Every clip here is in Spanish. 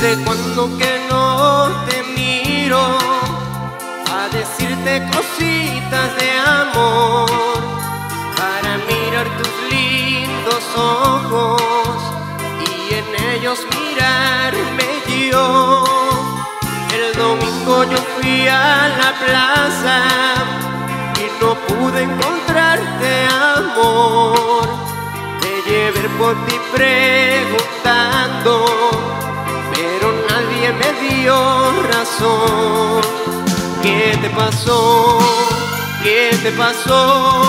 Desde cuando que no te miro a decirte cositas de amor para mirar tus lindos ojos y en ellos mirarme yo. El domingo yo fui a la plaza y no pude encontrarte amor. Te llevé por ti preguntando razón. ¿Qué te pasó? ¿Qué te pasó?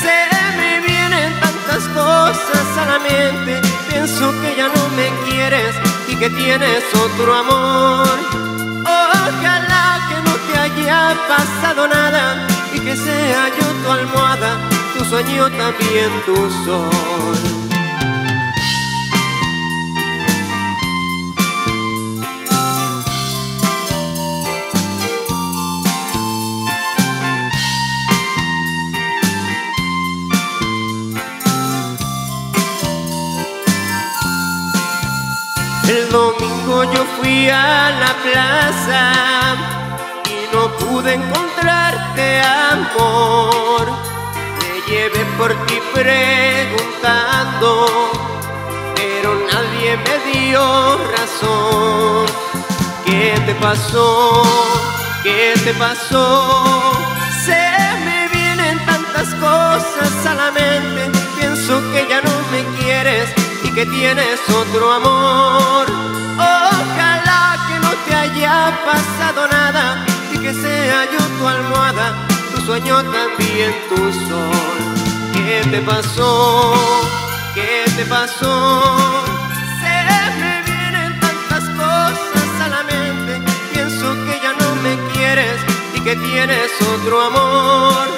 Se me vienen tantas cosas a la mente. Pienso que ya no me quieres y que tienes otro amor. Ojalá que no te haya pasado nada y que sea yo tu almohada, tu sueño también tu sol. Domingo yo fui a la plaza y no pude encontrarte amor. Te llevé por ti preguntando, pero nadie me dio razón. ¿Qué te pasó? ¿Qué te pasó? Se me vienen tantas cosas a la mente, pienso que ya no me quieres y que tienes otro amor. Tu almohada, tu sueño también tu sol. ¿Qué te pasó? ¿Qué te pasó? Se me vienen tantas cosas a la mente, pienso que ya no me quieres y que tienes otro amor.